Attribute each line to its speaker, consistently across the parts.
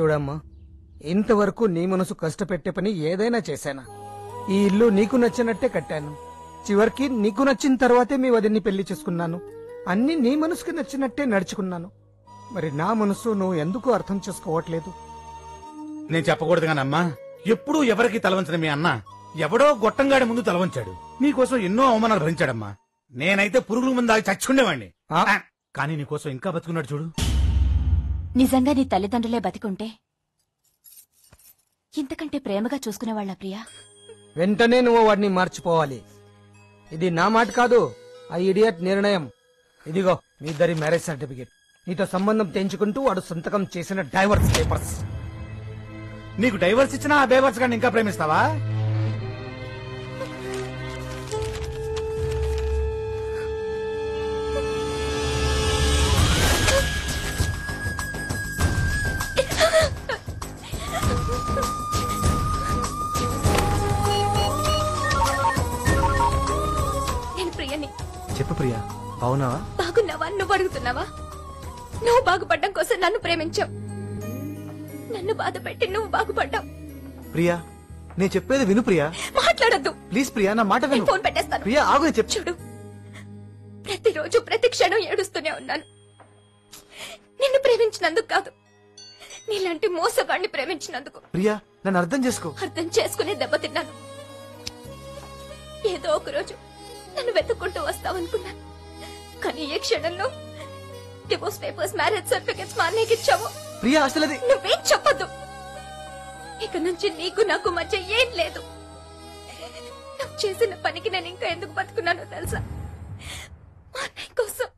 Speaker 1: చూడమ్మా ఇంతవరకు నీ మనసు కష్టపెట్టే పని ఏదైనా చేశానా? ఈ ఇల్లు నీకు నచ్చినట్టే కట్టాను. చివరికి నీకు నచ్చిన తర్వాతే మీ వదిన్ని పెళ్ళి చేసుకున్నాను. అన్ని నీ మనసుకి నచ్చినట్టే నడుచుకున్నాను. మరి నా మనసు నువ్వు ఎందుకు అర్థం చేసుకోవట్లేదు?
Speaker 2: నేను చెప్పకూడదు కానమ్మా ఎప్పుడూ ఎవరికి తలవంచని మీ అన్న ఎవడో గొట్టంగాడి ముందు తలవంచాడు. నీకోసం ఎన్నో అవమానాలు భరించాడమ్మా. నేనైతే పురుగుల ముందు ఆగి?
Speaker 1: ఆ,
Speaker 2: కానీ నీకోసం ఇంకా బతుకున్నాడు చూడు.
Speaker 3: నిజంగా నీ తల్లిదండ్రులే బతికుంటే ఇంతకంటే ప్రేమగా చూసుకునేవాళ్ళ ప్రియా?
Speaker 1: వెంటనే నువ్వు వాడిని మార్చిపోవాలి. ఇది నా మాట కాదు ఆ ఇడియట్ నిర్ణయం. ఇదిగో మీ ఇద్దరి మ్యారేజ్ సర్టిఫికేట్. నీతో సంబంధం తెంచుకుంటూ వాడు సంతకం చేసిన డైవర్స్ పేపర్స్.
Speaker 2: నీకు డైవర్స్ ఇచ్చినా ఆ బేవర్స్ గాని ఇంకా ప్రేమిస్తావా?
Speaker 4: నన్ను ప్రేమించావు. నన్ను బాధ పెట్టి నువ్వు బాగుపడ్డావు.
Speaker 5: ప్రియా నేను చెప్పేది విను ప్రియా.
Speaker 4: మాట్లాడద్దు.
Speaker 5: ప్లీజ్ ప్రియా నా మాట విను.
Speaker 4: ఫోన్ పెట్టేస్తాను.
Speaker 5: ప్రియా ఆగు నేను చెప్
Speaker 4: చూడు. ప్రతిరోజు ప్రతి క్షణం ఏడుస్తూనే ఉన్నాను. నిన్ను ప్రేమించినందుకు కాదు నీలాంటి మోసగాడిని ప్రేమించినందుకు.
Speaker 5: ప్రియా నన్ను అర్థం చేసుకో.
Speaker 4: అర్థం చేసుకునే దెబ్బతిన్నాను ఏదో ఒక రోజు నన్ను వెతుక్కుంటూ వస్తావనుకున్నాను. కానీ ఏ క్షణంలో డివోర్స్ పేపర్స్ మ్యారేజ్ సర్టిఫికెట్స్ మా అన్నయ్యకి ఇచ్చావు.
Speaker 5: ప్రియా అసలు అది
Speaker 4: నువ్వేం చెప్పొద్దు. ఇక నుంచి నీకు నాకు మధ్య ఏం లేదు. నువ్వు చేసిన పనికి నేను ఇంకా ఎందుకు బతుకున్నానో తెలుసా? మా అన్నయ్య కోసం.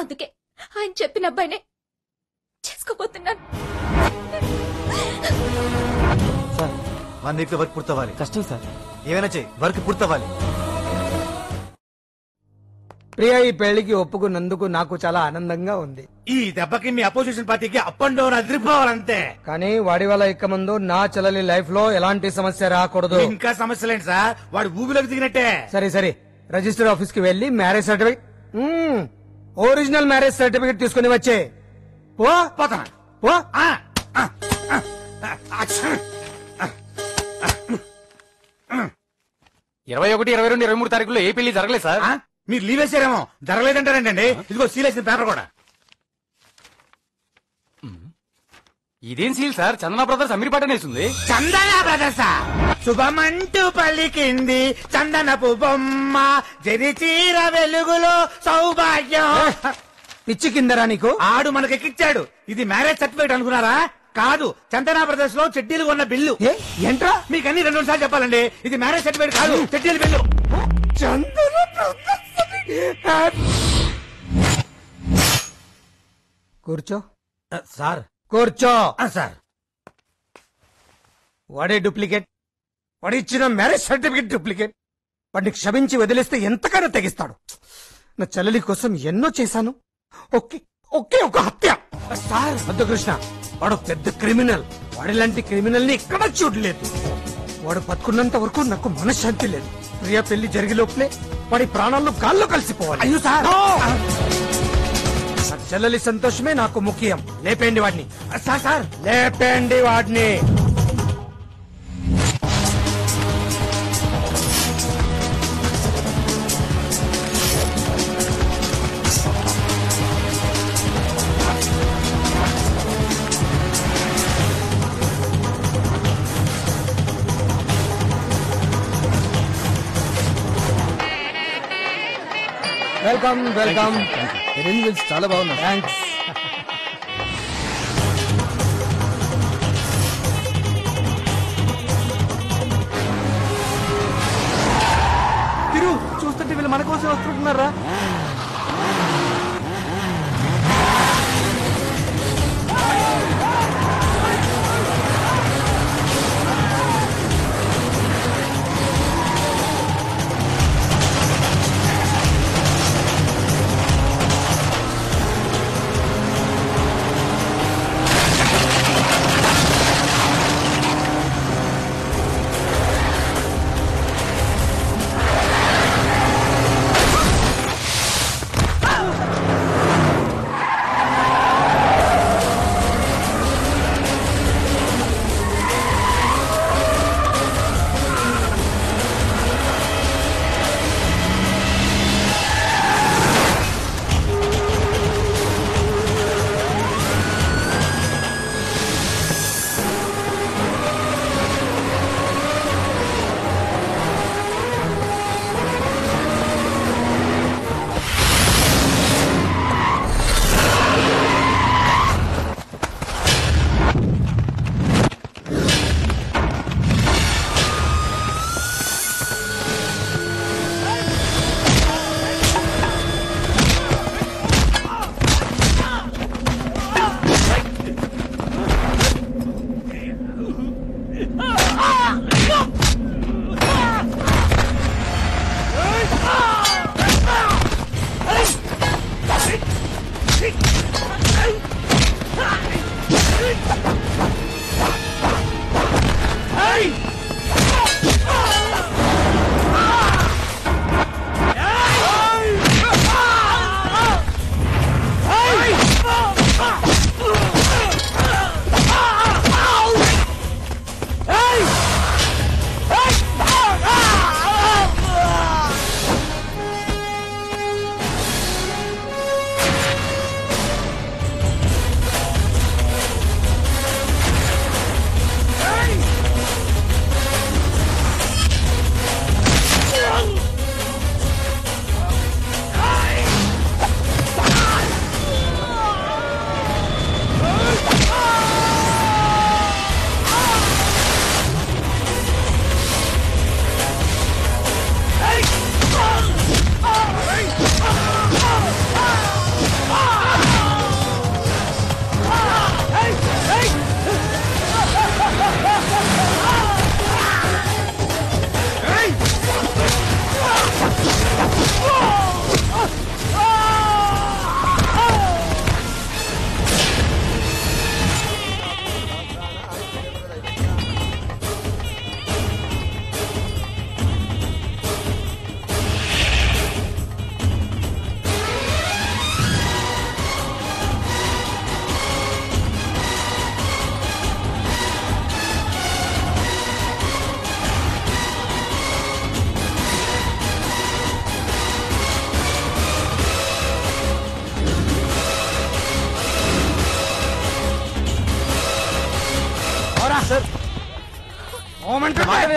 Speaker 4: అందుకే ఆయన చెప్పిన అబ్బాయినే చేసుకోబోతున్నాను.
Speaker 5: సార్ వర్క్ పూర్తవ్వాలి. కష్టం సార్. ఏమైనా చేయి వర్క్ పూర్తవ్వాలి.
Speaker 1: ప్రియా ఈ పెళ్ళికి ఒప్పుకున్నందుకు నాకు చాలా ఆనందంగా ఉంది.
Speaker 2: ఈ దెబ్బకి మీ అపోజిషన్ పార్టీకి అప్ అండ్ డౌన్ అదిరిపోవాలంతే
Speaker 1: కానీ వాడి వల్ల ఇక ముందు నా చెల్లెలి లైఫ్లో ఎలాంటి సమస్య రాకూడదు.
Speaker 2: ఇంకా సమస్యలేండి సార్? వాడు ఊబిలోకి దిగినట్టే.
Speaker 1: సరే సరే. రిజిస్టర్ ఆఫీస్కి వెళ్ళి marriage certificate. Original marriage certificate తీసుకుని వచ్చే. ఓ
Speaker 2: పోతాను.
Speaker 1: ఓ
Speaker 2: ఆ, ఆ, ఆ, ఆ, అచ్చా.
Speaker 6: ఇరవై ఒకటి ఇరవై రెండు ఇరవై మూడు తారీఖులో ఏ పెళ్ళి జరగలేదు సార్?
Speaker 2: మీరు లీవ్ వేసారేమో. జరగలేదంటారేంటండి ఇదిగో సీలేసిన పేపర్ కూడా.
Speaker 6: ఇదేం సీల్ సార్ చందన బ్రదర్స్ అమీర్పాట వేసింది.
Speaker 2: చందన బ్రదర్స శుభమంటూ పలికింది చందనపు బొమ్మ. జరి చీర వెలుగులో సౌభాగ్యం.
Speaker 1: పిచ్చి కిందరా నీకు?
Speaker 2: ఆడు మనకెక్కిచ్చాడు ఇది మ్యారేజ్ సర్టిఫికేట్ అనుకున్నారా? కాదు చందన బ్రదర్స్లో చెడ్డీలు ఉన్న బిల్లు.
Speaker 1: ఏంట్రా?
Speaker 2: మీకు అన్ని రెండు సార్లు చెప్పాలండి. ఇది మ్యారేజ్ సర్టిఫికేట్ కాదు చెడ్డీలు బిల్లు.
Speaker 1: చందన కూర్చో.
Speaker 2: సార్.
Speaker 1: కూర్చో.
Speaker 2: సార్.
Speaker 1: వాడే డూప్లికేట్. వాడు ఇచ్చిన మ్యారేజ్ సర్టిఫికేట్ డూప్లికేట్. వాడిని క్షమించి వదిలేస్తే ఎంతకైనా తెగిస్తాడు. నా చెల్లెలి కోసం ఎన్నో చేశాను. ఒకే ఒకే ఒక హత్య. సార్ వద్దు కృష్ణ. వాడు పెద్ద క్రిమినల్. వాడిలాంటి క్రిమినల్ని ఎక్కడ చూడలేదు. వాడు బతుకున్నంత వరకు నాకు మనశ్శాంతి లేదు. ప్రియ పెళ్ళి జరిగే లోపలే వాడి ప్రాణాలు గాల్లో కలిసిపోవాలి.
Speaker 2: అయ్యో సార్!
Speaker 1: నా! చెల్లెలి సంతోషమే నాకు ముఖ్యం. లేపేయండి వాడిని.
Speaker 2: Sir sir!
Speaker 1: లేపేయండి వాడిని. వెల్కమ్ వెల్కమ్ చాలా బాగున్నా థ్యాంక్స్
Speaker 5: తిరు చూస్తుంటే వీళ్ళు మన కోసం వస్తుంటున్నారా?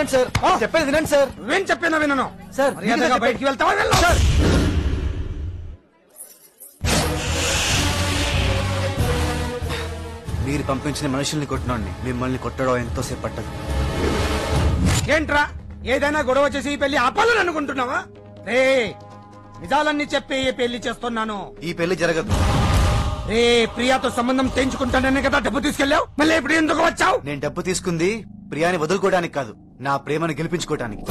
Speaker 5: వినండి సార్. చెప్పేది వినండి సార్.
Speaker 1: నువ్వేం చెప్పినా వినను.
Speaker 5: సార్,
Speaker 1: మర్యాదగా బయటికి వెళ్తావా? వెళ్ళు.
Speaker 5: మీరు పంపించిన మనుషుల్ని కొట్టినోడిని. మిమ్మల్ని కొట్టడం ఎంతోసేపు పట్టదు
Speaker 1: ఏంట్రా? ఏదైనా గొడవ చేసి ఈ పెళ్ళి ఆపాలని అనుకుంటున్నావా? రే నిజాలన్నీ చెప్పి ఈ పెళ్ళి చేస్తున్నాను.
Speaker 5: ఈ పెళ్ళి జరగదు.
Speaker 1: రే ప్రియాతో సంబంధం తెంచుకుంటాననే కదా డబ్బు తీసుకెళ్ళావు? మళ్ళీ ఇప్పుడు ఎందుకు వచ్చావు?
Speaker 5: నేను డబ్బు తీసుకుంది ప్రియాని వదులుకోవడానికి కాదు. నా ప్రేమను గెలిపించుకోవడానికి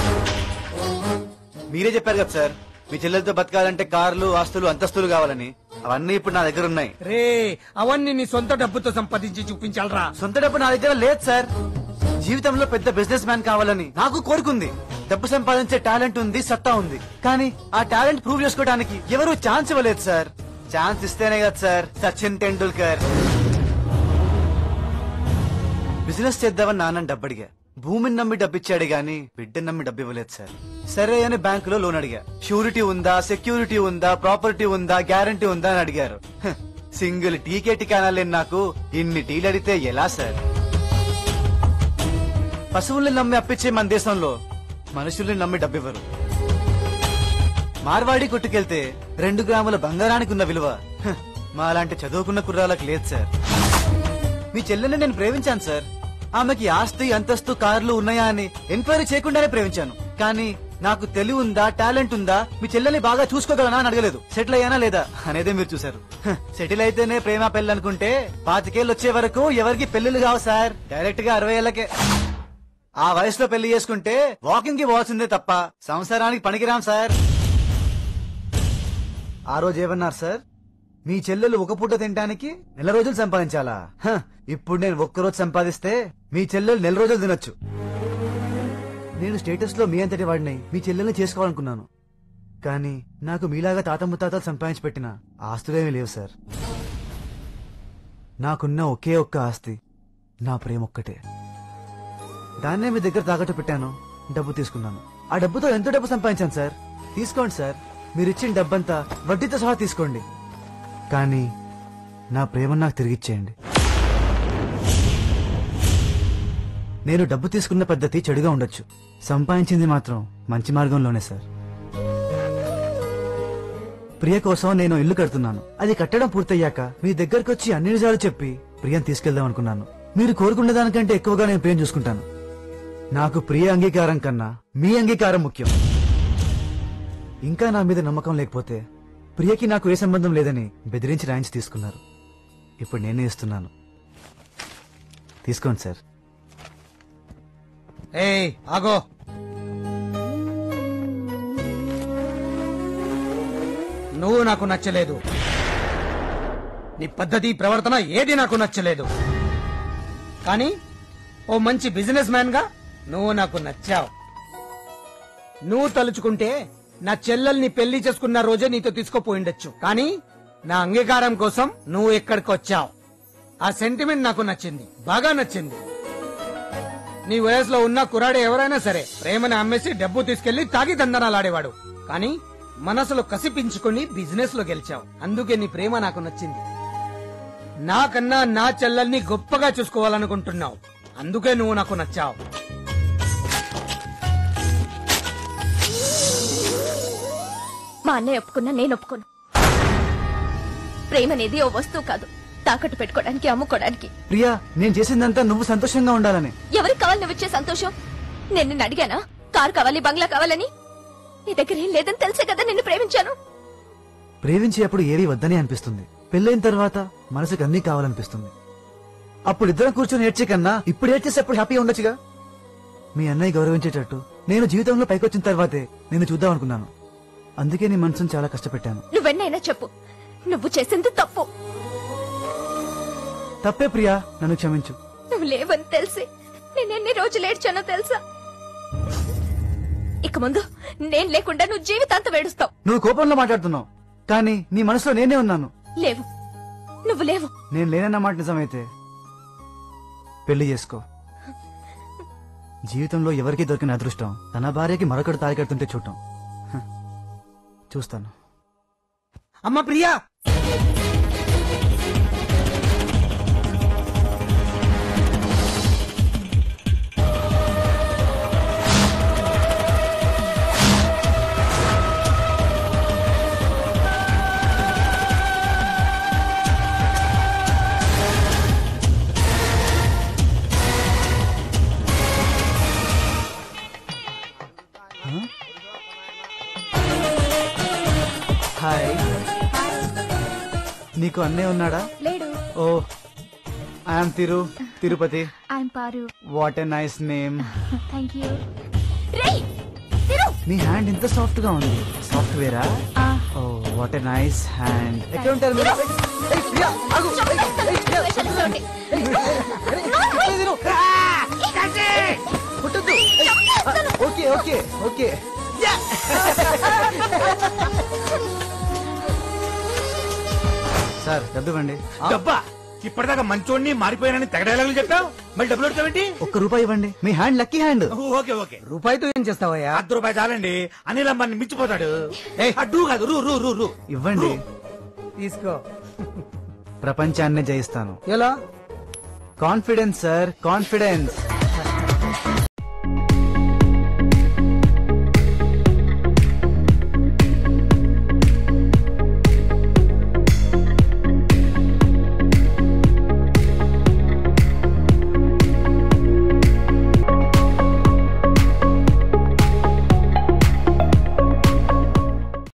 Speaker 5: మీరే చెప్పారు కదా సార్ మీ చెల్లెలతో బతకాలంటే కార్లు ఆస్తులు అంతస్తులు కావాలని. అవన్నీ ఇప్పుడు నా దగ్గర ఉన్నాయి.
Speaker 1: రే అవన్నీ నీ సొంత డబ్బుతో సంపాదించి చూపించాలరా.
Speaker 5: సొంత డబ్బు నా దగ్గర లేదు సార్. జీవితంలో పెద్ద బిజినెస్ మ్యాన్ కావాలని నాకు కోరుకుంది. డబ్బు సంపాదించే టాలెంట్ ఉంది సత్తా ఉంది. కానీ ఆ టాలెంట్ ప్రూవ్ చేసుకోవడానికి ఎవరు ఛాన్స్ ఇవ్వలేదు సార్. ఛాన్స్ ఇస్తేనే కదా సార్. సచిన్ టెండూల్కర్. బిజినెస్ చేద్దామని నాన్న డబ్బడిగా. భూమిని నమ్మి డబ్బిచ్చాడు గాని బిడ్డని నమ్మి డబ్బు ఇవ్వలేదు సార్. సరే అని బ్యాంకులో లోన్ అడిగా. షూరిటీ ఉందా సెక్యూరిటీ ఉందా ప్రాపర్టీ ఉందా గ్యారంటీ ఉందా అని అడిగారు. సింగిల్ టీకెట్ కానాలేని నాకు ఇన్ని టీలు అడిగితే ఎలా సార్? పశువుల్ని నమ్మి అప్పించే మన దేశంలో మనుషుల్ని నమ్మి డబ్బివ్వరు. మార్వాడి కొట్టుకెళ్తే రెండు గ్రాముల బంగారానికి ఉన్న విలువ. మాలాంటి మా చదువుకున్న కుర్రాలకు లేదు సార్. మీ చెల్లెని నేను ప్రేమించాను సార్. ఆమెకి ఆస్తి అంతస్తు కార్లు ఉన్నాయా అని ఎంక్వైరీ చేయకుండానే ప్రేమించాను. కానీ నాకు తెలివి ఉందా టాలెంట్ ఉందా మీ చెల్లెల్ని బాగా చూసుకోగలనా అని అడగలేదు. సెటిల్ అయ్యానా లేదా అనేదే మీరు చూసారు సెటిల్ అయితేనే ప్రేమ పెళ్ళి అనుకుంటే పాతికేళ్ళు వచ్చే వరకు ఎవరికి పెళ్ళిళ్ళు కావు సార్. డైరెక్ట్గా అరవై ఏళ్ళకే. ఆ వయసులో పెళ్ళి చేసుకుంటే వాకింగ్కి పోవాల్సిందే తప్ప సంసారానికి పనికిరాం సార్. ఆ రోజు ఏమన్నారు సార్? మీ చెల్లెలు ఒక పూట తినడానికి నెల రోజులు సంపాదించాలా? హ, ఇప్పుడు నేను ఒక్కరోజు సంపాదిస్తే మీ చెల్లెలు నెల రోజులు తినొచ్చు. నేను స్టేటస్లో మీ అంతటి వాడిని మీ చెల్లెల్ని చేసుకోవాలనుకున్నాను. కానీ నాకు మీలాగా తాత ముత్తాతలు సంపాదించి పెట్టిన ఆస్తులేమీ లేవు సార్. నాకున్న ఒకే ఒక్క ఆస్తి నా ప్రేమ ఒక్కటే. దాన్నే మీ దగ్గర తాకట్టు పెట్టాను డబ్బు తీసుకున్నాను. ఆ డబ్బుతో ఎంత డబ్బు సంపాదించాను సార్. తీసుకోండి సార్. మీరు ఇచ్చిన డబ్బంతా వడ్డీతో సహా తీసుకోండి. కానీ నా ప్రేమ నాకు తిరిగిచ్చేయండి. నేను డబ్బు తీసుకున్న పద్ధతి చెడుగా ఉండొచ్చు. సంపాదించింది మాత్రం మంచి మార్గంలోనే సార్. ప్రియ కోసం నేను ఇల్లు కడుతున్నాను. అది కట్టడం పూర్తయ్యాక మీ దగ్గరకు వచ్చి అన్ని నిజాలు చెప్పి ప్రియను తీసుకెళ్దాం అనుకున్నాను. మీరు కోరుకున్న దానికంటే ఎక్కువగా నేను ప్రియం చూసుకుంటాను. నాకు ప్రియ అంగీకారం కన్నా మీ అంగీకారం ముఖ్యం. ఇంకా నా మీద నమ్మకం లేకపోతే ప్రియకి నాకు ఏ సంబంధం లేదని బెదిరించి రాయించి తీసుకున్నారు. ఇప్పుడు నేనే ఇస్తున్నాను. తీసుకోండి సార్.
Speaker 1: ఏయ్ ఆగో. నువ్వు నాకు నచ్చలేదు. నీ పద్ధతి ప్రవర్తన ఏది నాకు నచ్చలేదు. కానీ ఓ మంచి బిజినెస్ మ్యాన్గా నువ్వు నాకు నచ్చావు. నువ్వు తలుచుకుంటే నా చెల్లెల్ని పెళ్ళి చేసుకున్న రోజే నీతో తీసుకుపోయిండొచ్చు కానీ నా అంగీకారం కోసం నువ్వు ఎక్కడికి వచ్చావు. ఆ సెంటిమెంట్ నాకు నచ్చింది. బాగా నచ్చింది. నీ వయసులో ఉన్న కురాడు ఎవరైనా సరే ప్రేమని అమ్మేసి డబ్బు తీసుకెళ్ళి తాగి దందనాలాడేవాడు. కానీ మనసులో కసిపించుకుని బిజినెస్లో గెలిచావు. అందుకే నీ ప్రేమ నాకు నచ్చింది. నాకన్నా నా చెల్లెల్ని గొప్పగా చూసుకోవాలనుకుంటున్నావు. అందుకే నువ్వు నాకు నచ్చావు.
Speaker 4: మా అన్నయ్య ఒప్పుకున్నా నేను ఒప్పుకోను. ప్రేమ అనేది ఓ వస్తువు కాదు. తాకట్టు పెట్టుకోవడానికి అమ్ముకోవడానికి.
Speaker 5: ప్రియా నేను చేసిందంతా నువ్వు సంతోషంగా ఉండాలని.
Speaker 4: ఎవరికి కావాలి నువ్వు ఇచ్చే సంతోషం? నేను నిన్ను అడిగానా? కారు కావాలి బంగ్లా కావాలని? నీ దగ్గర ఏం లేదని తెలిసే కదా నిన్ను ప్రేమించాను.
Speaker 5: ప్రేమించేప్పుడు ఏవి వద్దని అనిపిస్తుంది. పెళ్ళైన తర్వాత మనసుకు అన్నీ కావాలనిపిస్తుంది. అప్పుడు ఇద్దరం కూర్చొని ఏడ్చే కన్నా ఇప్పుడు ఏడ్చేసేప్పుడు హ్యాపీగా ఉండొచ్చుగా? మీ అన్నయ్య గౌరవించేటట్టు నేను జీవితంలో పైకొచ్చిన తర్వాతే నేను చూద్దాం అనుకున్నాను. అందుకే నీ మనసును చాలా కష్టపెట్టాను.
Speaker 4: నువ్వెన్నైనా చెప్పు. నువ్వు చేసింది తప్పు.
Speaker 5: తప్పే ప్రియా నన్ను క్షమించు.
Speaker 4: నువ్వు లేవని తెలిసి నేను ఎన్ని రోజులు ఏడ్చానో తెలుసా? ఇక ముందు నేను లేకుండా నువ్వు జీవితాంతం ఏడుస్తావు.
Speaker 5: నువ్వు కోపంలో మాట్లాడుతున్నావు కానీ నీ మనసులో నేనే ఉన్నాను.
Speaker 4: లేవు. నువ్వు లేవు.
Speaker 5: నేను లేనన్న మాట నిజమైతే పెళ్ళి చేసుకో. జీవితంలో ఎవరికి దొరికిన అదృష్టం తన భార్యకి మరొకటి తాళి కడుతుంటే చూడటం. చూస్తాను.
Speaker 1: అమ్మ ప్రియా!
Speaker 5: నీకు అన్నయ్య ఉన్నాడా?
Speaker 4: లేడు.
Speaker 5: ఓ I'm Tiru Tirupati.
Speaker 4: I'm Paru.
Speaker 5: What a nice name
Speaker 4: thank you
Speaker 5: నీ హ్యాండ్ ఇంత సాఫ్ట్గా ఉంది సాఫ్ట్వేరా oh what a nice hand ఎక్కడ ఉంటారు మీరు? ఏయ్, ప్రియా, సార్ డబ్బు ఇవ్వండి
Speaker 2: డబ్బా? ఇప్పటిదాకా మంచోడిని మారిపోయానని తెగడేలాగా చెప్పావు? మళ్ళీ డబ్బులు అడుగుతావేంటి
Speaker 5: ఒక్క రూపాయి ఇవ్వండి. మీ hand lucky hand.
Speaker 2: Okay okay.
Speaker 1: రూపాయితో ఏం చేస్తావయ్యా?
Speaker 2: అర్ధ రూపాయి చాలండి. అనిల్ అమ్మని మించిపోతాడు. అడ్డు కాదు రూ రూ రూ రూ.
Speaker 5: ఇవ్వండి.
Speaker 1: తీసుకో.
Speaker 5: ప్రపంచాన్ని జయిస్తాను.
Speaker 1: ఎలా?
Speaker 5: Confidence sir confidence.